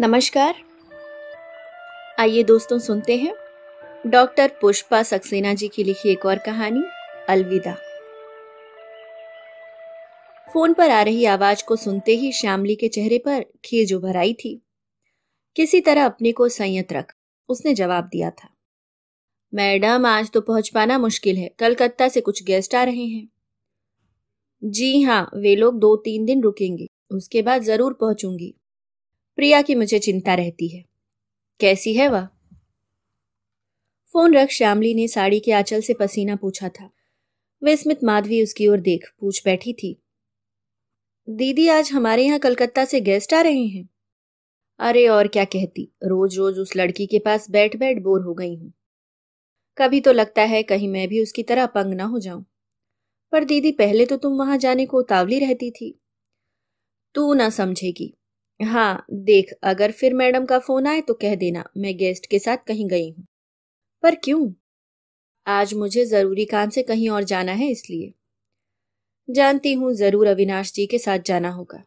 नमस्कार। आइए दोस्तों सुनते हैं डॉक्टर पुष्पा सक्सेना जी की लिखी एक और कहानी, अलविदा। फ़ोन पर आ रही आवाज़ को सुनते ही श्यामली के चेहरे पर खीज उभर आई थी। किसी तरह अपने को संयत रख, उसने जवाब दिया था। मैडम, आज तो पहुँच पाना मुश्किल है, कलकत्ता से कुछ गेस्ट आ रहे हैं। जी हाँ वे लोग दो तीन दिन रुकेंगे, उसके बाद ज़रूर पहुंचूँगी। प्रिया की मुझे चिंता रहती है। कैसी है वह? फ़ोन रख श्यामली ने साड़ी के आंचल से पसीना पूछा था। वे स्मित माधवी उसकी ओर देख पूछ बैठी थी। दीदी, आज हमारे यहाँ कलकत्ता से गेस्ट आ रहे हैं। अरे, और क्या कहती? रोज रोज उस लड़की के पास बैठ बैठ बोर हो गई हूँ। कभी तो लगता है कहीं मैं भी उसकी तरह पंग ना हो जाऊँ। पर दीदी, पहले तो तुम वहाँ जाने को उतावली रहती थी। तू ना समझेगी। हाँ देख, अगर फिर मैडम का फ़ोन आए तो कह देना, मैं गेस्ट के साथ कहीं गई हूँ। पर क्यों? आज मुझे ज़रूरी काम से कहीं और जाना है इसलिए। जानती हूँ ज़रूर अविनाश जी के साथ जाना होगा।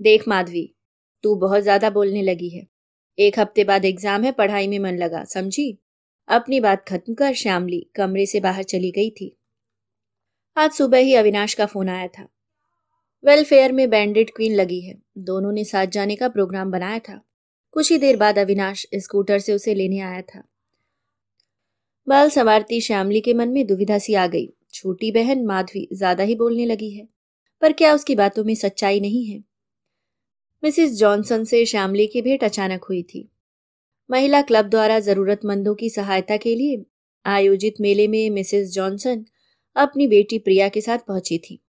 देख माधवी, तू बहुत ज़्यादा बोलने लगी है। एक हफ़्ते बाद एग्ज़ाम है, पढ़ाई में मन लगा, समझी? अपनी बात खत्म कर, श्यामली कमरे से बाहर चली गई थी। आज सुबह ही अविनाश का फ़ोन आया था। वेलफेयर में बैंडेड क्वीन लगी है। दोनों ने साथ जाने का प्रोग्राम बनाया था। कुछ ही देर बाद अविनाश स्कूटर से उसे लेने आया था। बाल सवारती श्यामली के मन में दुविधा सी आ गई। छोटी बहन माधवी ज़्यादा ही बोलने लगी है। पर क्या उसकी बातों में सच्चाई नहीं है? मिसिस जॉनसन से श्यामली की भेंट अचानक हुई थी। महिला क्लब द्वारा जरूरतमंदों की सहायता के लिए आयोजित मेले में मिसिस जॉनसन अपनी बेटी प्रिया के साथ पहुँची थी।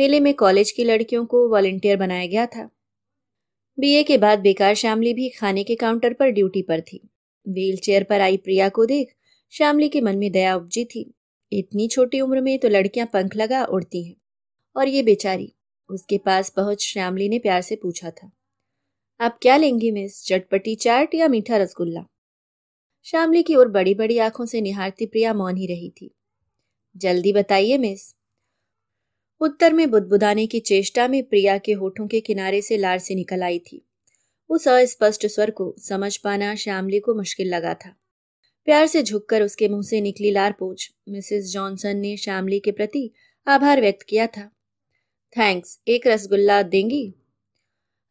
मेले में कॉलेज की लड़कियों को वॉलेंटियर बनाया गया था। बीए के बाद बेकार श्यामली भी खाने के काउंटर पर ड्यूटी पर थी। व्हील चेयर पर आई प्रिया को देख श्यामली के मन में दया उपजी थी। इतनी छोटी उम्र में तो लड़कियाँ पंख लगा उड़ती हैं। और ये बेचारी, उसके पास पहुँच श्यामली ने प्यार से पूछा था। आप क्या लेंगी मिस, चटपटी चाट या मीठा रसगुल्ला? श्यामली की ओर बड़ी बड़ी आँखों से निहारती प्रिया मौन ही रही थी। जल्दी बताइए मिस उत्तर में बुदबुदाने की चेष्टा में प्रिया के होठों के किनारे से लार से निकल आई थी। उस अस्पष्ट स्वर को समझ पाना श्यामली को मुश्किल लगा था। प्यार से झुककर उसके मुँह से निकली लार पोछ, मिसेस जॉनसन ने श्यामली के प्रति आभार व्यक्त किया था? थैंक्स। एक रसगुल्ला देंगी?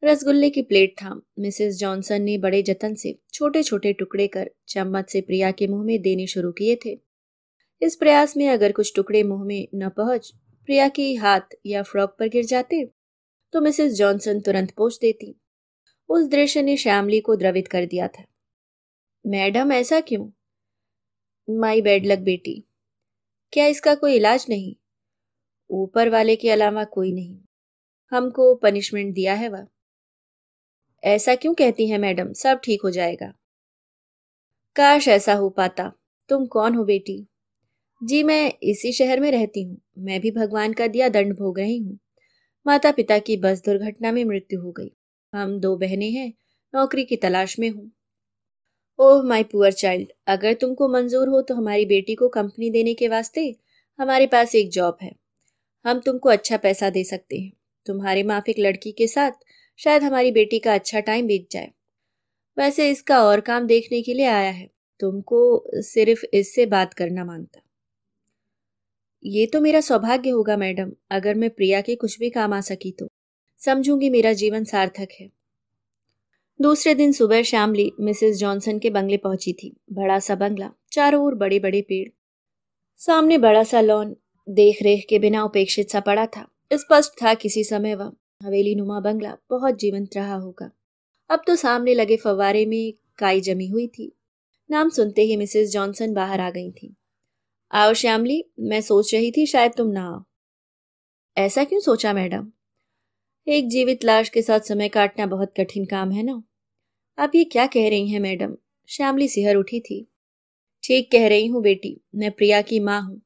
रसगुल्ले की प्लेट थाम। मिसेस जॉनसन ने बड़े जतन से छोटे छोटे टुकड़े कर चम्मच से प्रिया के मुँह में देने शुरू किए थे। इस प्रयास में अगर कुछ टुकड़े मुँह में न पहुँच प्रिया के हाथ या फ्रॉक पर गिर जाते तो मिसेस जॉनसन तुरंत पहुँच देती। उस दृश्य ने श्यामली को द्रवित कर दिया था। मैडम, ऐसा क्यों? माई बेड लग बेटी। क्या इसका कोई इलाज नहीं? ऊपर वाले के अलावा कोई नहीं। हमको पनिशमेंट दिया है वह। ऐसा क्यों कहती है मैडम? सब ठीक हो जाएगा। काश ऐसा हो पाता। तुम कौन हो बेटी? जी, मैं इसी शहर में रहती हूँ। मैं भी भगवान का दिया दंड भोग रही हूँ। माता पिता की बस दुर्घटना में मृत्यु हो गई। हम दो बहनें हैं, नौकरी की तलाश में हूँ। ओह, माय पुअर चाइल्ड, अगर तुमको मंजूर हो तो हमारी बेटी को कंपनी देने के वास्ते हमारे पास एक जॉब है। हम तुमको अच्छा पैसा दे सकते हैं। तुम्हारे माफिक लड़की के साथ शायद हमारी बेटी का अच्छा टाइम बीत जाए। वैसे इसका और काम देखने के लिए आया है। तुमको सिर्फ़ इससे बात करना माँगता। ये तो मेरा सौभाग्य होगा, मैडम, अगर मैं प्रिया के कुछ भी काम आ सकी तो। समझूँगी मेरा जीवन सार्थक है। दूसरे दिन सुबह शामली मिसेस जॉनसन के बंगले पहुँची थी। बड़ा सा बंगला, चारों ओर बड़े बड़े पेड़। सामने बड़ा सा लॉन देख रेख के बिना उपेक्षित सा पड़ा था। स्पष्ट था किसी समय वह हवेली नुमा बंगला बहुत जीवंत रहा होगा। अब तो सामने लगे फवारे में काई जमी हुई थी। नाम सुनते ही मिसेस जॉनसन बाहर आ गई थी। आओ श्यामली, मैं सोच रही थी शायद तुम ना आओ। ऐसा क्यों सोचा मैडम? एक जीवित लाश के साथ समय काटना बहुत कठिन काम है ना? आप ये क्या कह रही हैं मैडम? श्यामली सिहर उठी थी। ठीक कह रही हूँ बेटी, मैं प्रिया की माँ हूँ,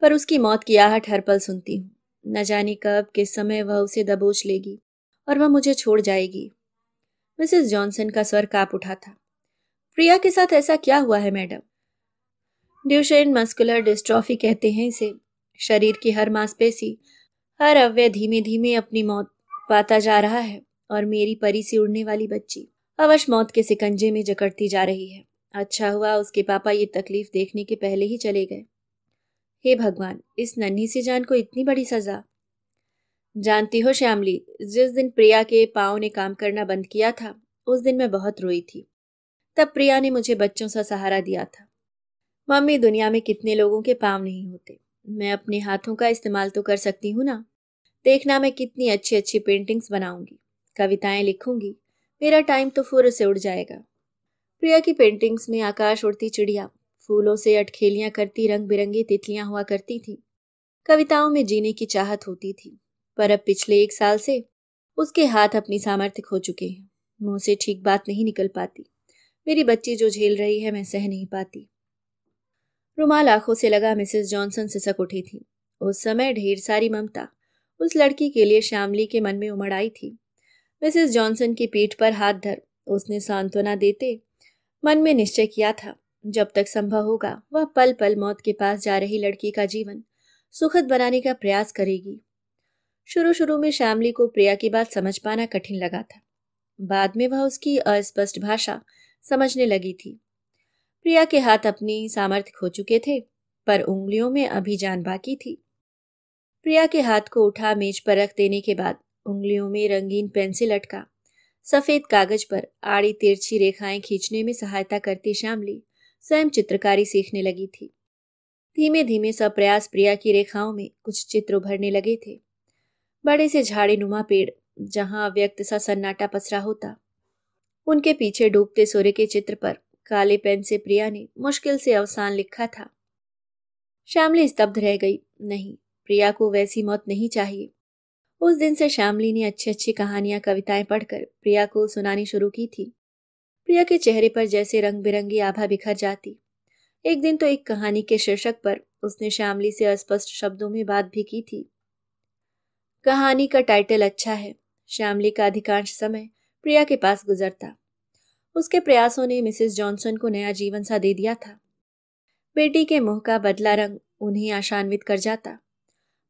पर उसकी मौत की आहट हर पल सुनती हूँ। न जाने कब, किस समय वह उसे दबोच लेगी, और वह मुझे छोड़ जाएगी। मिसेस जॉनसन का स्वर काप उठा था। प्रिया के साथ ऐसा क्या हुआ है मैडम? ड्यूशेन मस्कुलर डिस्ट्रॉफी कहते हैं इसे। शरीर की हर मांसपेशी, हर अव्यय धीमे धीमे अपनी मौत पाता जा रहा है और मेरी परी से उड़ने वाली बच्ची अवश मौत के सिकंजे में जकड़ती जा रही है। अच्छा हुआ उसके पापा ये तकलीफ़ देखने के पहले ही चले गए। हे भगवान, इस नन्ही सी जान को इतनी बड़ी सजा। जानती हो श्यामली, जिस दिन प्रिया के पाँव ने काम करना बंद किया था, उस दिन मैं बहुत रोई थी। तब प्रिया ने मुझे बच्चों सा सहारा दिया था। मम्मी, दुनिया में कितने लोगों के पाँव नहीं होते। मैं अपने हाथों का इस्तेमाल तो कर सकती हूँ ना? देखना मैं कितनी अच्छी अच्छी पेंटिंग्स बनाऊँगी। कविताएँ लिखूँगी। मेरा टाइम तो फुर से उड़ जाएगा। प्रिया की पेंटिंग्स में आकाश उड़ती चिड़िया। फूलों से अटखेलियाँ करती रंग बिरंगी तितलियाँ हुआ करती थी। कविताओं में जीने की चाहत होती थी। पर अब पिछले एक साल से उसके हाथ अपनी सामर्थ्य खो चुके हैं। मुँह से ठीक बात नहीं निकल पाती। मेरी बच्ची जो झेल रही है, मैं सह नहीं पाती। रुमाल आँखों से लगा मिसेस जॉनसन सिसक उठी थी। उस समय ढेर सारी ममता, उस लड़की के लिए श्यामली के मन में उमड़ आई थी। मिसेस जॉनसन की पीठ पर हाथ धर, उसने सांत्वना देते मन में निश्चय किया था, जब तक संभव होगा, वह पल पल मौत के पास जा रही लड़की का जीवन सुखद बनाने का प्रयास करेगी। शुरू शुरू में श्यामली को प्रिया की बात समझ पाना कठिन लगा था। बाद में वह उसकी अस्पष्ट भाषा समझने लगी थी। प्रिया के हाथ अपनी सामर्थ्य खो चुके थे, पर उंगलियों में अभी जान बाकी थी। प्रिया के हाथ को उठा मेज पर रख देने के बाद उंगलियों में रंगीन पेंसिल अटका सफ़ेद कागज़ पर आड़ी तिरछी रेखाएँ खींचने में सहायता करती श्यामली स्वयं चित्रकारी सीखने लगी थी। धीमे धीमे सब प्रयास प्रिया की रेखाओं में कुछ चित्र उभरने लगे थे। बड़े से झाड़ी नुमा पेड़, जहाँ अव्यक्त सा सन्नाटा पसरा होता, उनके पीछे डूबते सूर्य के चित्र पर काले पेन से प्रिया ने मुश्किल से अवसान लिखा था। श्यामली स्तब्ध रह गई। नहीं, प्रिया को वैसी मौत नहीं चाहिए। उस दिन से श्यामली ने अच्छी अच्छी कहानियाँ, कविताएँ पढ़कर प्रिया को सुनानी शुरू की थी। प्रिया के चेहरे पर जैसे रंग बिरंगी आभा बिखर जाती। एक दिन तो एक कहानी के शीर्षक पर उसने श्यामली से अस्पष्ट शब्दों में बात भी की थी। कहानी का टाइटल अच्छा है। श्यामली का अधिकांश समय प्रिया के पास गुजरता। उसके प्रयासों ने मिसेस जॉनसन को नया जीवन सा दे दिया था। बेटी के मुँह का बदला रंग उन्हें आशान्वित कर जाता।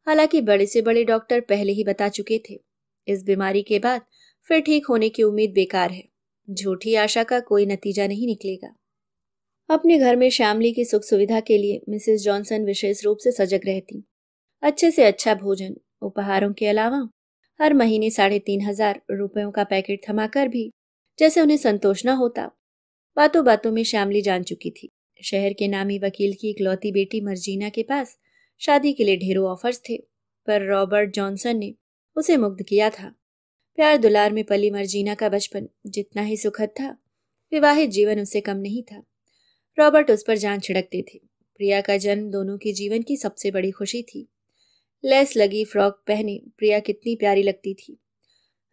हालाँकि बड़े से बड़े डॉक्टर पहले ही बता चुके थे, इस बीमारी के बाद फिर ठीक होने की उम्मीद बेकार है। झूठी आशा का कोई नतीजा नहीं निकलेगा। अपने घर में श्यामली की सुख सुविधा के लिए मिसेस जॉनसन विशेष रूप से सजग रहती। अच्छे से अच्छा भोजन, उपहारों के अलावा हर महीने साढ़े तीन हज़ार रुपयों का पैकेट थमाकर भी जैसे उन्हें संतोष न होता। बातों बातों में श्यामली जान चुकी थी। शहर के नामी वकील की इकलौती बेटी मर्जीना के पास शादी के लिए ढेरों ऑफर्स थे, पर रॉबर्ट जॉनसन ने उसे मुग्ध किया था। प्यार दुलार में पली मर्जीना का बचपन जितना ही सुखद था, विवाहित जीवन उससे कम नहीं था। रॉबर्ट उस पर जान छिड़कते थे। प्रिया का जन्म दोनों के जीवन की सबसे बड़ी खुशी थी। लेस लगी फ्रॉक पहने प्रिया कितनी प्यारी लगती थी।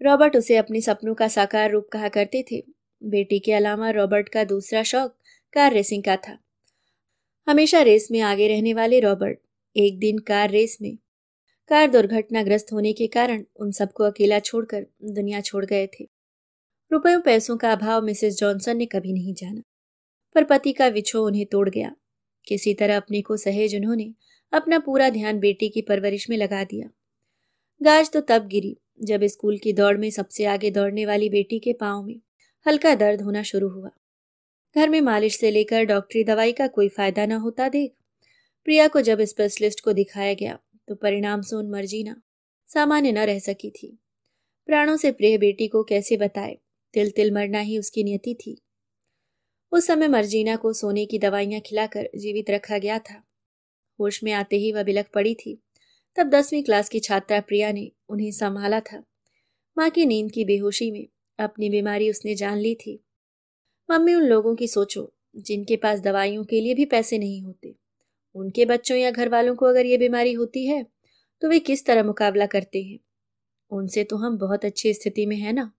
रॉबर्ट उसे अपने सपनों का साकार रूप कहा करते थे। बेटी के अलावा रॉबर्ट का दूसरा शौक कार रेसिंग का था। हमेशा रेस में आगे रहने वाले रॉबर्ट एक दिन कार रेस में कार दुर्घटनाग्रस्त होने के कारण उन सबको अकेला छोड़कर दुनिया छोड़ गए थे। रुपयों पैसों का अभाव मिसेस जॉनसन ने कभी नहीं जाना। पर पति का विछो उन्हें तोड़ गया। किसी तरह अपने को सहेज उन्होंने अपना पूरा ध्यान बेटी की परवरिश में लगा दिया। गाज तो तब गिरी जब स्कूल की दौड़ में सबसे आगे दौड़ने वाली बेटी के पाँव में हल्का दर्द होना शुरू हुआ। घर में मालिश से लेकर डॉक्टरी दवाई का कोई फ़ायदा न होता देख प्रिया को जब स्पेशलिस्ट को दिखाया गया तो परिणाम सुन मर्जीना सामान्य न रह सकी थी। प्राणों से प्रिय बेटी को कैसे बताए? तिल तिल मरना ही उसकी नियति थी। उस समय मर्जीना को सोने की दवाइयाँ खिलाकर जीवित रखा गया था। होश में आते ही वह बिलख पड़ी थी। तब दसवीं क्लास की छात्रा प्रिया ने उन्हें संभाला था। माँ की नींद की बेहोशी में अपनी बीमारी उसने जान ली थी। मम्मी उन लोगों की सोचो, जिनके पास दवाइयों के लिए भी पैसे नहीं होते। उनके बच्चों या घर वालों को अगर ये बीमारी होती है तो वे किस तरह मुकाबला करते हैं? उनसे तो हम बहुत अच्छी स्थिति में है ना?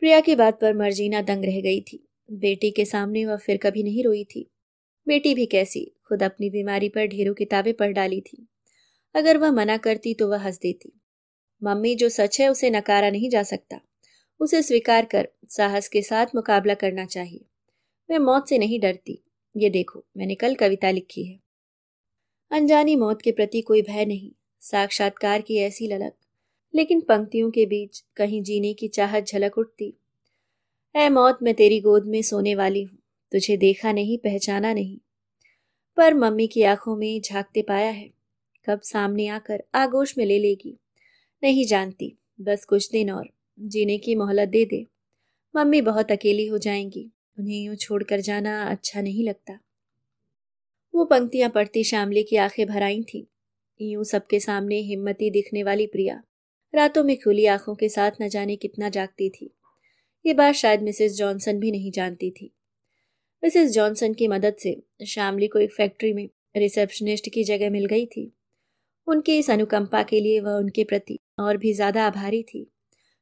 प्रिया की बात पर मर्जीना दंग रह गई थी। बेटी के सामने वह फिर कभी नहीं रोई थी। बेटी भी कैसी, खुद अपनी बीमारी पर ढेरों किताबें पढ़ डाली थी। अगर वह मना करती तो वह हंस देती। मम्मी जो सच है उसे नकारा नहीं जा सकता। उसे स्वीकार कर साहस के साथ मुकाबला करना चाहिए। मैं मौत से नहीं डरती। ये देखो, मैंने कल कविता लिखी है। अनजानी मौत के प्रति कोई भय नहीं, साक्षात्कार की ऐसी ललक। लेकिन पंक्तियों के बीच कहीं जीने की चाहत झलक उठती। ऐ मौत, मैं तेरी गोद में सोने वाली हूँ, तुझे देखा नहीं, पहचाना नहीं। पर मम्मी की आँखों में झांकते पाया है। कब सामने आकर आगोश में ले लेगी। नहीं जानती, बस कुछ दिन और, जीने की मोहलत दे दे। मम्मी बहुत अकेली हो जाएँगी, उन्हें यूँ छोड़कर जाना अच्छा नहीं लगता। वो पंक्तियाँ पढ़ती शामली की आँखें भराई थी। यूँ सबके सामने हिम्मती दिखने वाली प्रिया। रातों में खुली आँखों के साथ न जाने कितना जागती थी। ये बात शायद मिसेस जॉनसन भी नहीं जानती थी। मिसेस जॉनसन की मदद से शामली को एक फैक्ट्री में रिसेप्शनिस्ट की जगह मिल गई थी। उनकी इस अनुकंपा के लिए वह उनके प्रति और भी ज़्यादा आभारी थी।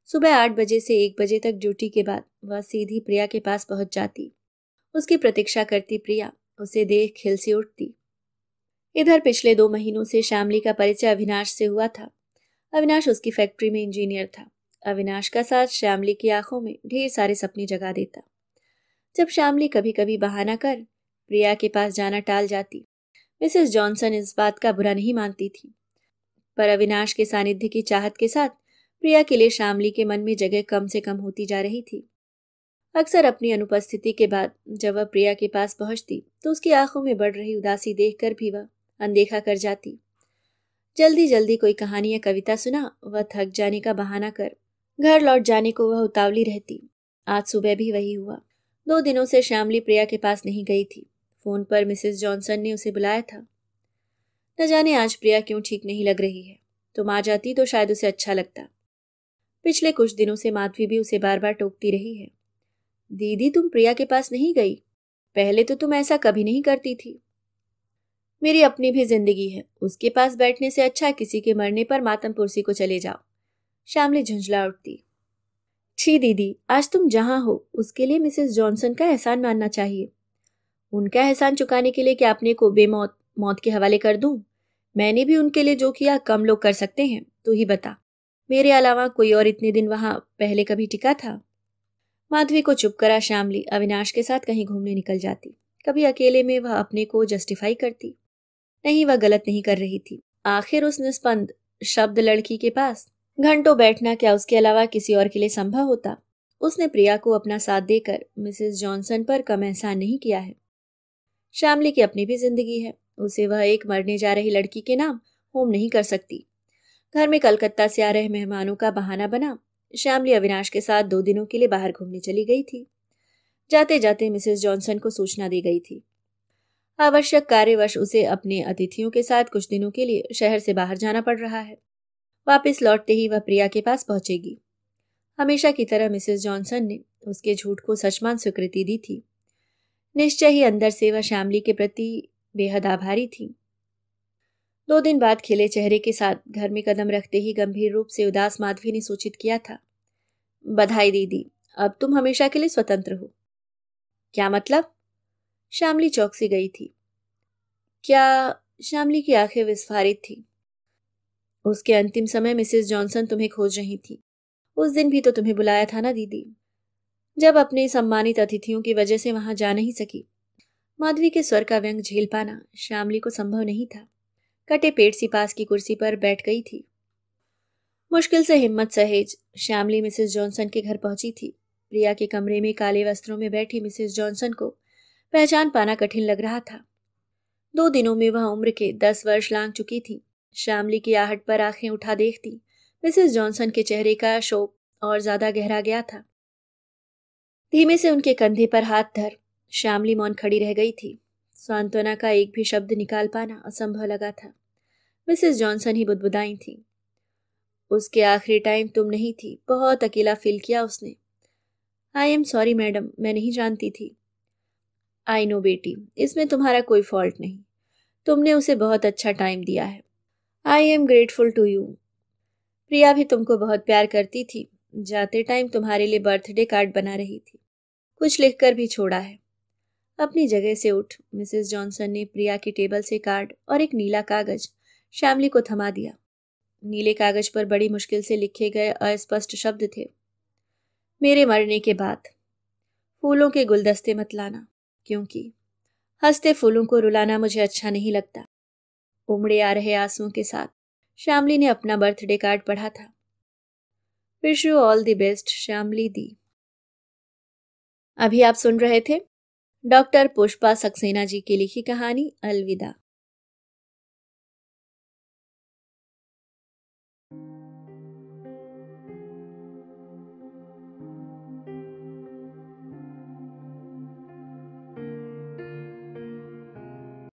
सुबह आठ बजे से एक बजे तक ड्यूटी के बाद वह सीधी प्रिया के पास पहुँच जाती। उसकी प्रतीक्षा करती प्रिया, उसे देख खिल से उठती। इधर पिछले दो महीनों से शामली का परिचय अविनाश से हुआ था। अविनाश उसकी फैक्ट्री में इंजीनियर था। अविनाश का साथ श्यामली की आँखों में ढेर सारे सपने जगा देता। जब श्यामली कभी कभी बहाना कर प्रिया के पास जाना टाल जाती मिसेस जॉनसन इस बात का बुरा नहीं मानती थी। पर अविनाश के सानिध्य की चाहत के साथ प्रिया के लिए श्यामली के मन में जगह कम से कम होती जा रही थी। अक्सर अपनी अनुपस्थिति के बाद जब वह प्रिया के पास पहुँचती तो उसकी आँखों में बढ़ रही उदासी देखकर भी वह अनदेखा कर जाती। जल्दी जल्दी कोई कहानी या कविता सुना, वह थक जाने का बहाना कर घर लौट जाने को वह उतावली रहती। आज सुबह भी वही हुआ। दो दिनों से श्यामली प्रिया के पास नहीं गई थी। फ़ोन पर मिसेस जॉनसन ने उसे बुलाया था। न जाने आज प्रिया क्यों ठीक नहीं लग रही है। तुम आ जाती तो शायद उसे अच्छा लगता। पिछले कुछ दिनों से माधवी भी उसे बार बार टोकती रही है। दीदी, तुम प्रिया के पास नहीं गई? पहले तो तुम ऐसा कभी नहीं करती थी। मेरी अपनी भी ज़िंदगी है। उसके पास बैठने से अच्छा किसी के मरने पर मातम पुरसी को चले जाओ। श्यामली झुंझला उठती। छी दीदी, आज तुम जहाँ हो, उसके लिए मिसेस जॉनसन का एहसान मानना चाहिए। उनका एहसान चुकाने के लिए क्या अपने को बेमौत मौत के हवाले कर दूँ। मैंने भी उनके लिए जो किया, कम लोग कर सकते हैं, तू ही बता। मेरे अलावा कोई और इतने दिन वहाँ पहले कभी टिका था? माधवी को चुप करा श्यामली, अविनाश के साथ कहीं घूमने निकल जाती। कभी अकेले में वह अपने को जस्टिफाई करती। नहीं, वह गलत नहीं कर रही थी। आखिर उस निस्पंद शब्द लड़की के पास घंटों बैठना क्या उसके अलावा किसी और के लिए संभव होता? उसने प्रिया को अपना साथ देकर मिसेस जॉनसन पर कम एहसान नहीं किया है। श्यामली की अपनी भी ज़िंदगी है। उसे वह एक मरने जा रही लड़की के नाम होम नहीं कर सकती। घर में कलकत्ता से आ रहे मेहमानों का बहाना बना, श्यामली अविनाश के साथ दो दिनों के लिए बाहर घूमने चली गई थी। जाते जाते मिसेस जॉनसन को सूचना दी गई थी। आवश्यक कार्यवश उसे अपने अतिथियों के साथ कुछ दिनों के लिए शहर से बाहर जाना पड़ रहा है। वापस लौटते ही वह प्रिया के पास पहुंचेगी। हमेशा की तरह मिसेस जॉनसन ने उसके झूठ को सचमान स्वीकृति दी थी। निश्चय ही अंदर से वह श्यामली के प्रति बेहद आभारी थी। दो दिन बाद खिले चेहरे के साथ घर में कदम रखते ही गंभीर रूप से उदास माधवी ने सूचित किया था, बधाई दीदी, अब तुम हमेशा के लिए स्वतंत्र हो। क्या मतलब? श्यामली चौक से गई थी। क्या श्यामली की आँखें विस्फारित थी? उसके अंतिम समय मिसेस जॉनसन तुम्हें खोज रही थी। उस दिन भी तो तुम्हें बुलाया था ना दीदी? जब अपने सम्मानित अतिथियों की वजह से वहाँ जा नहीं सकी। माधवी के स्वर का व्यंग झेल पाना श्यामली को संभव नहीं था। कटे पेट सी पास की कुर्सी पर बैठ गई थी। मुश्किल से हिम्मत सहेज श्यामली मिसेस जॉनसन के घर पहुँची थी। प्रिया के कमरे में काले वस्त्रों में बैठी मिसेस जॉनसन को पहचान पाना कठिन लग रहा था। दो दिनों में वह उम्र के दस वर्ष लांग चुकी थी। श्यामली की आहट पर आँखें उठा देखती मिसेस जॉनसन के चेहरे का शोक और ज़्यादा गहरा गया था। धीमे से उनके कंधे पर हाथ धर। श्यामली मौन खड़ी रह गई थी। सांत्वना का एक भी शब्द निकाल पाना असंभव लगा था। मिसेस जॉनसन ही बुदबुदाई थी। उसके आखिरी टाइम तुम नहीं थी। बहुत अकेला फील किया उसने। I am sorry madam. मैं नहीं जानती थी। आई नो बेटी। इसमें तुम्हारा कोई फॉल्ट नहीं। तुमने उसे बहुत अच्छा टाइम दिया है। I am grateful to you Priya भी तुमको बहुत प्यार करती थी। जाते टाइम तुम्हारे लिए बर्थडे कार्ड बना रही थी। कुछ लिखकर भी छोड़ा है। अपनी जगह से उठ, मिसेस जॉनसन ने प्रिया की टेबल से कार्ड और एक नीला कागज़ श्यामली को थमा दिया। नीले कागज़ पर बड़ी मुश्किल से लिखे गए अस्पष्ट शब्द थे, मेरे मरने के बाद। फूलों के गुलदस्ते मत लाना, क्योंकि हँसते फूलों को रुलाना मुझे अच्छा नहीं लगता। उमड़े आ रहे आंसुओं के साथ श्यामली ने अपना बर्थडे कार्ड पढ़ा था। Wish you all the best, Shyamali दी। अभी आप सुन रहे थे डॉक्टर पुष्पा सक्सेना जी की लिखी कहानी अलविदा।